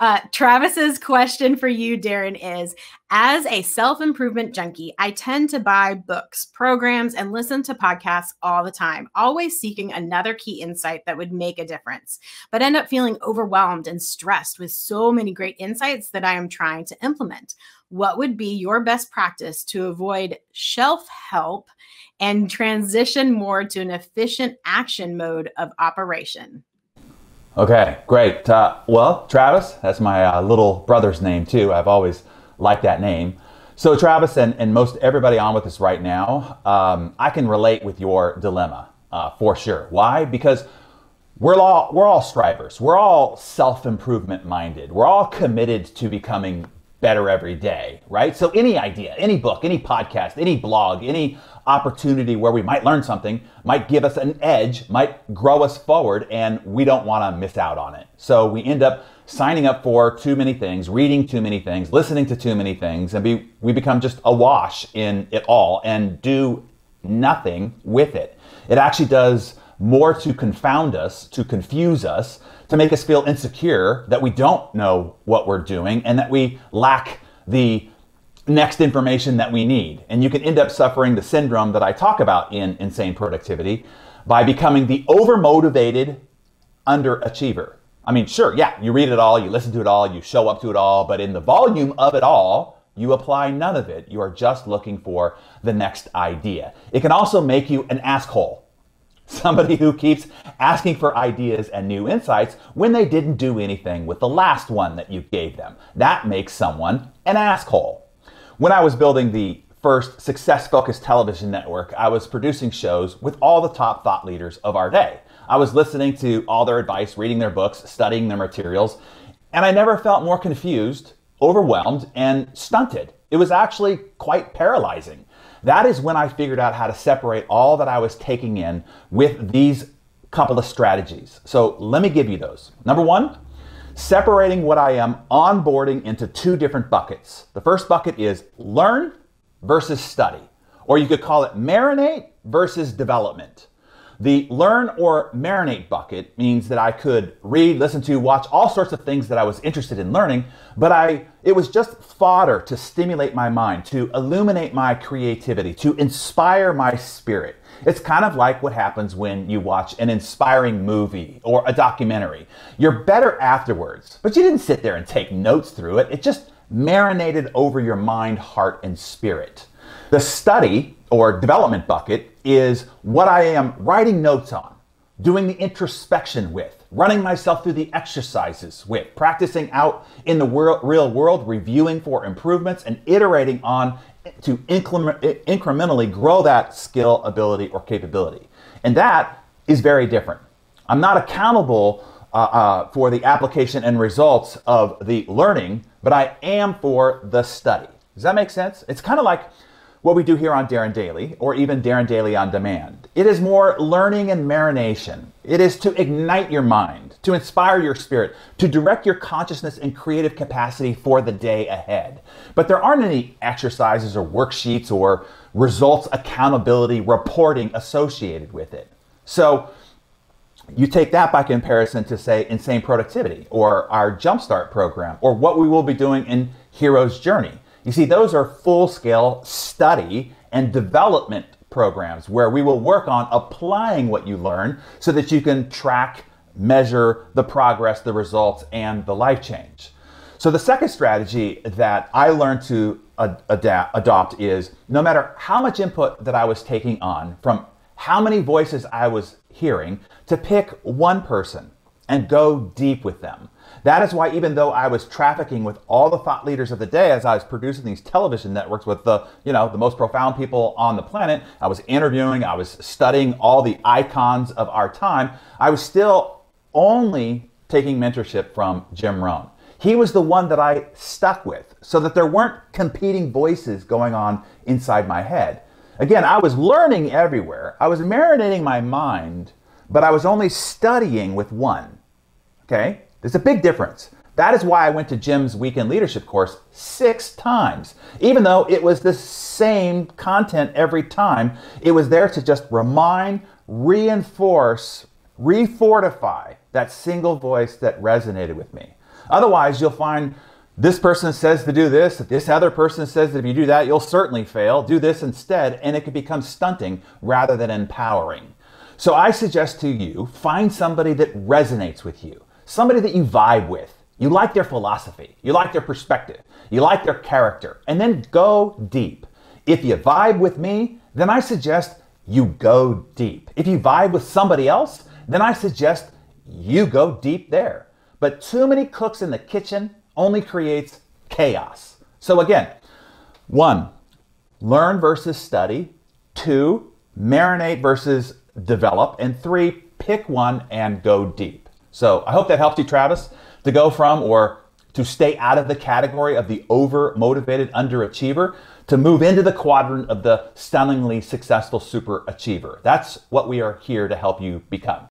Uh, Travis's question for you, Darren, is as a self improvement junkie, I tend to buy books, programs, and listen to podcasts all the time, always seeking another key insight that would make a difference, but end up feeling overwhelmed and stressed with so many great insights that I am trying to implement. What would be your best practice to avoid self help and transition more to an efficient action mode of operation? Okay, great. Uh, well, Travis, that's my uh, little brother's name too. I've always liked that name. So, Travis, and, and most everybody on with us right now, um, I can relate with your dilemma uh, for sure. Why? Because we're all we're all strivers. We're all self improvement minded. We're all committed to becoming better every day, right? So, any idea, any book, any podcast, any blog, any opportunity where we might learn something might give us an edge, might grow us forward, and we don't want to miss out on it. So we end up signing up for too many things, reading too many things, listening to too many things, and be, we become just awash in it all and do nothing with it. It actually does more to confound us, to confuse us, to make us feel insecure that we don't know what we're doing and that we lack the next information that we need. And you can end up suffering the syndrome that I talk about in Insane Productivity by becoming the overmotivated underachiever. I mean, sure, yeah, you read it all, you listen to it all, you show up to it all, but in the volume of it all, you apply none of it. You are just looking for the next idea. It can also make you an asshole. Somebody who keeps asking for ideas and new insights when they didn't do anything with the last one that you gave them. That makes someone an asshole. When I was building the first success focused television network, I was producing shows with all the top thought leaders of our day. I was listening to all their advice, reading their books, studying their materials, and I never felt more confused, overwhelmed, and stunted. It was actually quite paralyzing. That is when I figured out how to separate all that I was taking in with these couple of strategies. So let me give you those. Number one, separating what I am onboarding into two different buckets. The first bucket is learn versus study, or you could call it marinate versus development. The learn or marinate bucket means that I could read, listen to, watch all sorts of things that I was interested in learning, but I it was just fodder to stimulate my mind, to illuminate my creativity, to inspire my spirit. It's kind of like what happens when you watch an inspiring movie or a documentary. You're better afterwards, but you didn't sit there and take notes through it. It just marinated over your mind, heart, and spirit. The study or development bucket is what I am writing notes on, doing the introspection with, running myself through the exercises with, practicing out in the real world, reviewing for improvements, and iterating on to incrementally grow that skill, ability, or capability. And that is very different. I'm not accountable uh, uh, for the application and results of the learning, but I am for the study. Does that make sense? It's kind of like what we do here on Darren Daily or even Darren Daily on Demand. It is more learning and marination. It is to ignite your mind, to inspire your spirit, to direct your consciousness and creative capacity for the day ahead. But there aren't any exercises or worksheets or results accountability reporting associated with it. So you take that by comparison to say insane productivity or our jumpstart program or what we will be doing in hero's journey you see, those are full scale study and development programs where we will work on applying what you learn so that you can track, measure the progress, the results, and the life change. So, the second strategy that I learned to adopt is no matter how much input that I was taking on, from how many voices I was hearing, to pick one person and go deep with them. That is why, even though I was trafficking with all the thought leaders of the day as I was producing these television networks with the, you know, the most profound people on the planet, I was interviewing, I was studying all the icons of our time, I was still only taking mentorship from Jim Rohn. He was the one that I stuck with so that there weren't competing voices going on inside my head. Again, I was learning everywhere. I was marinating my mind, but I was only studying with one. Okay? There's a big difference. That is why I went to Jim's weekend leadership course six times. Even though it was the same content every time, it was there to just remind, reinforce, refortify that single voice that resonated with me. Otherwise, you'll find this person says to do this, this other person says that if you do that, you'll certainly fail. Do this instead, and it could become stunting rather than empowering. So I suggest to you find somebody that resonates with you, somebody that you vibe with. You like their philosophy, you like their perspective, you like their character, and then go deep. If you vibe with me, then I suggest you go deep. If you vibe with somebody else, then I suggest you go deep there. But too many cooks in the kitchen only creates chaos. So again, one, learn versus study. Two, marinate versus develop. And three, pick one and go deep. So I hope that helps you, Travis, to go from or to stay out of the category of the over motivated underachiever to move into the quadrant of the stunningly successful super achiever. That's what we are here to help you become.